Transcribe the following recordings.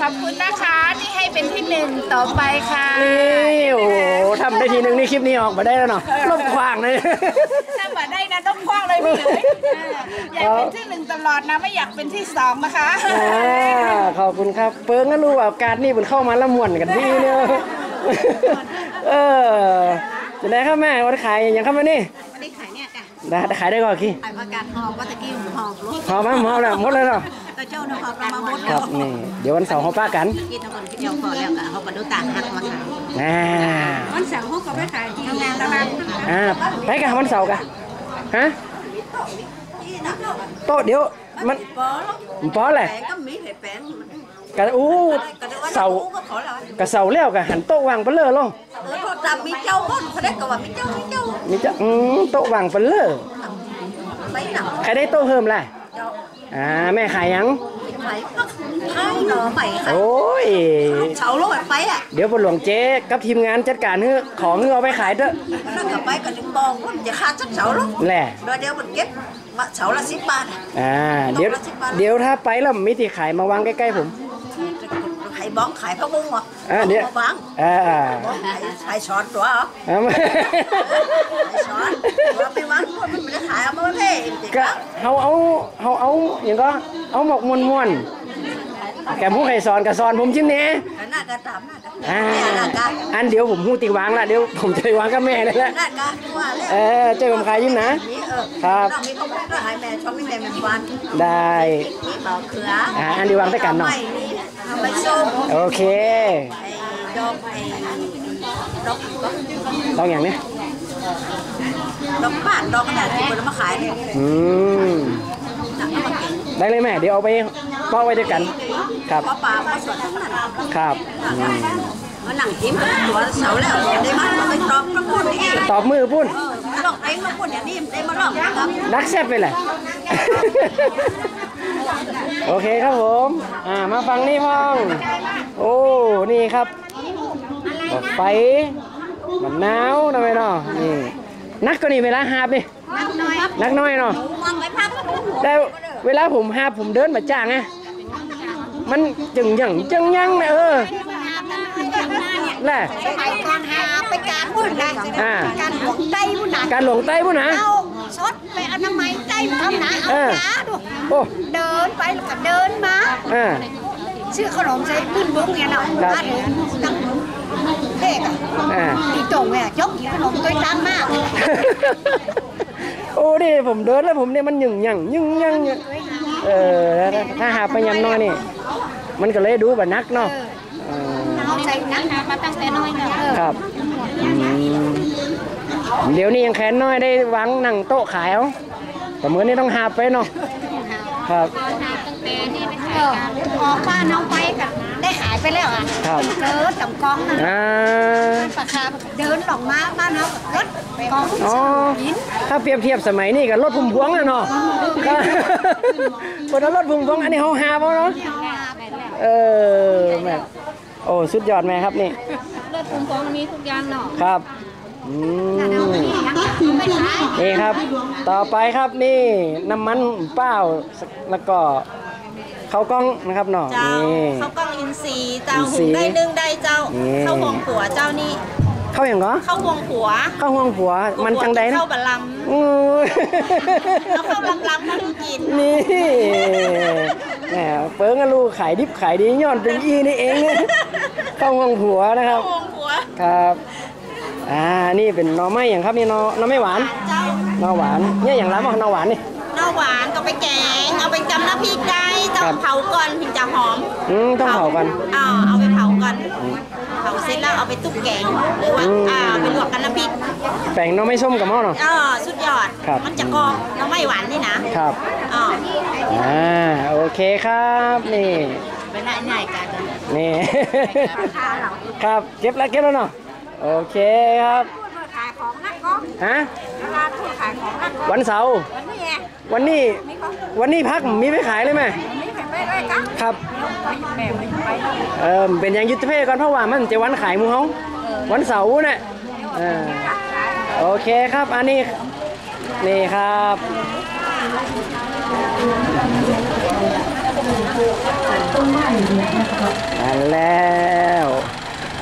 ขอบคุณนะคะที่ให้เป็นที่หนึ่งต่อไปค่ะ นี่โอ้โหทำได้ทีนึงนี่คลิปนี้ออกมาได้แล้วเนาะลบขวางเลย ถ้ามาได้นะต้องคว้างเลยพี่เลยอยากเป็นที่หนึ่งตลอดนะไม่อยากเป็นที่สองนะคะอ่าขอบคุณครับเปิ้งก็รู้ว่าการนี่มันเข้ามาละม่วนกันที่เนี่ยเออจะได้ครับแม่วันขายอย่างครับแม่นี่ ได้ได้ขายได้ก่อนกี่ขายประกาศหอบว่าตะกี้หอบรถพอไหมพอแล้วหมดเลยเนาะแต่เจ้าเนาะหอบเรามาหมดคแล้รัวบนี่เดี๋ยววันเสาร์เขาป้ากันกินทั้งคนที่เดียวพอแล้วค่ะเขาก็ดูต่างหักมาขายอ่าวันเสาร์เขาก็ไปขายที่งานตลาดอ่าไปกันวันเสาร์กันฮะ โต๊ะเดี๋ยวมันปอมันป้อแหละแป้งก็มีเห็ดแป้งกันอู้เสาร์ก็ขอแล้วกะเสาร์แล้วกะหันโต๊ะวางไปเลยลงเออโทษจำมีเจ้าก็เขาได้ก็ว่ามีเจ้ามีเจ้ามีจะอืมโต๊ะวางไปเลยไปหนังใครได้โต๊ะเพิ่มล่ะเจ้าอ่าแม่ขายยัง ไปก็ขายหน่อใหม่ขายโอ้ยเสาโลกไปอะเดี๋ยวบนหลวงเจ๊กับทีมงานจัดการเฮ้อของเฮ้อเอาไปขายเด้อแล้วก็ไปกันหนึ่งบองว่าจะค่าสักเสาโลกแหละโดยเดียวมันเก็บมาเสาละสิบบาทอ่าเดี๋ยวเดี๋ยวถ้าไปแล้วมีที่ขายมาวางใกล้ๆผมขาย บ้องขายพระบุ้งเหรออ่าเดี๋ยวบ้องอ่าอ่าบ้องขายขายช้อนตัวเหรออ่าช้อนเราไปวางคนมันไม่ได้ขายเอามาเพ่ติดก็เขาเอาเขาเอาอย่างก็เอาหมกมวนมวนแกผู้ใครสอนกับสอนผมชิ้นนี้หน้ากาตามหน้ากาอ่าหน้ากาอันเดี๋ยวผมหูตีวางละเดี๋ยวผมจะไปวางกับแม่เลยละหน้ากาว่าแล้วเออเจอผมขายยิ้มนะนี่เออครับเรามีข้าวโพดด้วยหายแม่ชอบมีแม่เป็นวันได้นี่เบาเขืออ่าอันเดียววางด้วยกันเนาะไม่นี่ เอาไปส้มโอเคไอ้ดอกไอ้ดอกดอกลองอย่างนี้ดอกบ้านดอกกระดาษที่คนเอามาขายเนี่ยอืมหนักเอามาเก่งได้เลยแม่เดี๋ยวเอาไปป้อไว้ด้วยกัน ครับ เพราะปลาเพราะสวนทั้งนั้นครับอืมมาหนังจิ้มกับตัวเสาแล้วได้มาเอาไปตอบกระปุ่นนี่ตอบมือปุ้นเออลองเพลงกระปุ่นอย่างนี้ได้มาลองครับ นักแซ่บไปแหละ โอเคครับผม อ่า มาฟังนี่พ้อง โอ้ นี่ครับดอกไฟมันหนาวนะไม่เนาะนี่ นักก็นี่เวลาหาบนี่นักน้อยเนาะมองไปพักแต่เวลาผมหาบผมเดินมาจ้างไงมันจึงหยังจึงหยังนะเออแหละสมัยก่อนหาไปการพุ่นนะอ่าการหลวงไต้พุ่นนะการหลงใต้พุ่นนะเอาซด ไปอนามัยไต้ทำนะเอาเออตาดูโอ้เดินไปแล้วก็เดินมาอ่าชื่อขนมใส่บุ้นบุ้งเนี่ยเนาะครับอันนี้ตั้งเท่อะอ่าตีจงเนี่ยยกขนมตัวตั้งมากโอ้ดิผมเดินแล้วผมเนี่ยมันหยึงหยังยึงยังเนี่ยเออแล้วถ้าหาไปยำน้อยนี่ มันก็เลยดูแบบนักเนาะเออเอาใส่นังมาตั้งแต่น้อยเนาะเออครับอืม เดี๋ยวนี้ยังแขนน้อยได้วางนั่งโต๊ะขายเอาแต่เมื่อนี้ต้องหาไปเนาะครับออกบ้านน้องไปกันได้หายไปแล้วอะครับเจอตำกองนะอ่าปลาคาเดินหลงมาบ้านเขารถกองอ๋อถ้าเปรียบเทียบสมัยนี้กับรถพุ่มพวงอะเนาะคนรถพุ่มพวงอันนี้เขาหาเพราะเนาะเออแม่โอ้สุดยอดแม่ครับนี่รถพุ่มพวงมีทุกอย่างเนาะครับ อืมไม่ขายนี่ครับ ต่อไปครับนี่น้ำมันเปล่าแล้วก็ข้าวกล้องนะครับเนาะเจ้านี่ข้าวกล้องอินทรีย์เจ้าอินทรีหุย์งได้นึ่งได้เจ้า นี่ข้าวหวงผัวเจ้านี่ข้าวอย่างเหรอข้าวหวงผัวข้าวห่วงผัวมันจังใดนะข้าวบะลอู้ยำเอาข้าวลำลำมาให้กิน นี่แหมเปิ้งอะลูกขายดิบขายดีย้อนเป็นอีนี่เองเนี่ยข้าวห่วงผัวนะครับข้าวหวงผัว ครับ อ่า นี่เป็นหน่อไม้อย่างครับนี่หน่อหน่อไม้หวานเจ้าหน่อหวานเนี่ยอย่างรับว่าหน่อหวานนี่หน้าหวานก็ไปแกงเอาไปจำน้ำพริกได้เจ้าครับเผาก่อนถึงจะหอมอืมต้องเผากันอ่าเอาไปเผาก่อนเผาเสร็จแล้วเอาไปตุ๊กแกงหรือว่าอืมอ่าไปลวกกันน้ำพริกแป้งหน่อไม้ส้มกับหม้อเนาะอ่าสุดยอดครับมันจะกรอบแล้วไม่หวานนี่นะครับอ่าอ่าโอเคครับนี่เป็นไรใหญ่กันนี่ข้าวเราครับเก็บแล้วเก็บแล้วเนาะ โอเคครับขายของนักก็ฮะตลาดพูดขายของนักก็วันเสาร์วันนี้ไงวันนี้วันนี้พักมีไม่ขายเลยไหมนี่ขายไปได้กันครับแม่ไม่ไปเออเป็นอย่างยุทธเพศก่อนเพราะว่ามันจะวันขายหมูเฮาวันเสาร์เนี่ยเออโอเคครับอันนี้นี่ครับมาแล้ว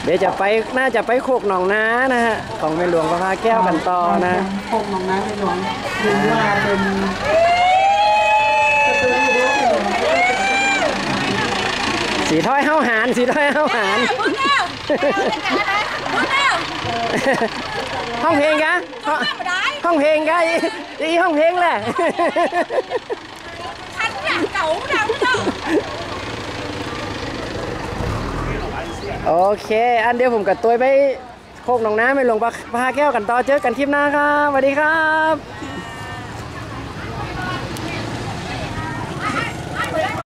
เดี๋ยวจะไปน่าจะไปโคกหนองน้านะฮะของแม่หลวงพระพาแก้วกันต่อนะคงน้องน้ำเป็นหลวงถือว่าเป็นประตูรั้วเป็นหลวงสีถ้อยเฮาหารสีถ้อยเฮาหารพูดแล้วพูดแล้วห้องเพลงกะห้องไม่ได้ห้องเพลงกะอีอีห้องเพลงแหละคันเนี่ยเก่าดังเนาะ โอเค อันเดียวผมกับตัวไปโคกหนองน้ำไปลงปลาแก้วกันต่อเจอกันคลิปหน้าครับสวัสดีครับ